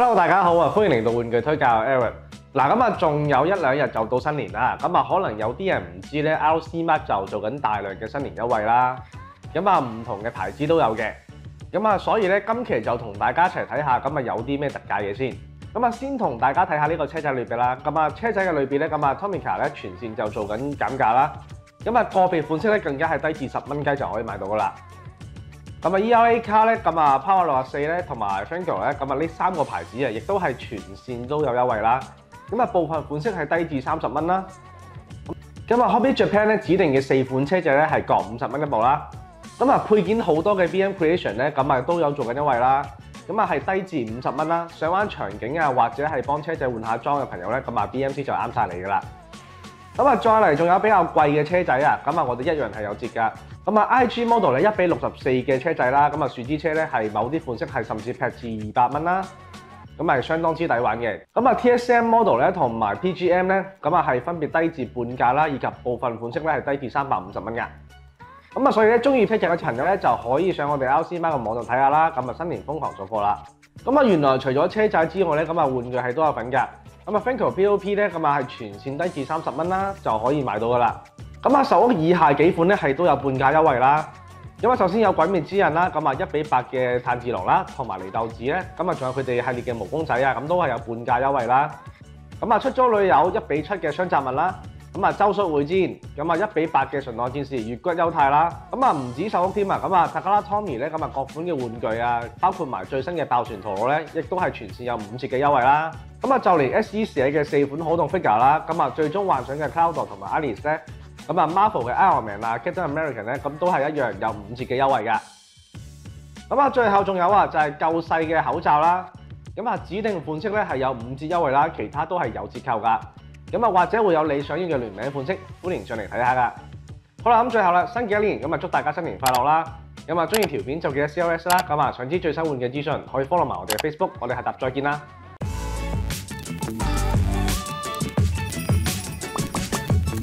Hello，大家好啊！歡迎嚟到玩具推介 Eric。嗱，咁啊，仲有一兩日就到新年啦。咁啊，可能有啲人唔知咧，L C Mark 就做緊大量嘅新年優惠啦。咁啊，唔同嘅牌子都有嘅。咁啊，所以咧，今期就同大家一齊睇下，咁啊有啲咩特價嘢先。咁啊，先同大家睇下呢個車仔類別啦。咁啊，車仔嘅類別咧，咁啊，Tomica 咧全線就做緊減價啦。咁啊，個別款式咧更加係低至十蚊雞就可以買到噶啦。咁啊，ERA 卡咧，咁啊，Power 六十四咧，同埋 Franco 咧，咁啊呢三個牌子啊，亦都係全線都有優惠啦。咁啊，部分款式係低至三十蚊啦。咁啊，Hobby Japan 咧指定嘅四款車仔咧係各五十蚊一部啦。咁啊，配件好多嘅 BM Creation 咧，咁啊都有做緊優惠啦。咁啊係低至五十蚊啦。上彎場景啊，或者係幫車仔換下裝嘅朋友咧，咁啊 BMC 就啱晒你噶啦。咁啊，再嚟仲有比較貴嘅車仔啊，咁啊我哋一樣係有折噶。咁啊，IG model 咧一比六十四嘅車仔啦，咁啊樹枝車咧係某啲款式係甚至劈至二百蚊啦，咁係相當之抵玩嘅。咁啊，TSM model 咧同埋 PGM 咧，咁啊係分別低至半價啦，以及部分款式咧係低至三百五十蚊嘅。咁啊，所以咧中意 pick 嘅朋友咧就可以上我哋 RC Mark 嘅網度睇下啦。咁啊，新年瘋狂做貨啦。咁啊，原來除咗車仔之外咧，咁啊玩具係都有份㗎。咁啊，Franco POP 咧，咁啊係全線低至三十蚊啦，就可以買到噶啦。咁啊，十屋以下幾款咧係都有半價優惠啦。因為首先有鬼滅之刃啦，咁啊一比八嘅炭治郎啦，同埋禰豆子咧，咁啊仲有佢哋系列嘅毛公仔啊，咁都係有半價優惠啦。咁啊，出租女友一比七嘅雙雜物啦，咁啊周叔會戰，咁啊一比八嘅純愛戰士月骨優太啦，咁啊唔止十屋添啊，咁啊 Takara Tomy 咧，咁啊各款嘅玩具啊，包括埋最新嘅爆旋陀螺咧，亦都係全線有五折嘅優惠啦。咁啊，就連 SE 寫嘅四款可動 figure 啦，咁啊，最終幻想嘅 Cloud 同埋 Alice 咧，咁啊，Marvel 嘅 Iron Man 啊，Captain American 咧，咁都係一樣有五折嘅優惠㗎。咁啊，最後仲有啊，就係夠細嘅口罩啦。咁啊，指定款式咧係有五折優惠啦，其他都係有折扣㗎。咁啊，或者會有你想要嘅聯名款式，歡迎上嚟睇下㗎。好啦，咁最後啦，新嘅一年咁啊，祝大家新年快樂啦！咁啊，中意條片就記得 CLS 啦。咁啊，想知最新換嘅資訊，可以 follow 埋我哋嘅 Facebook，我哋下集再見啦。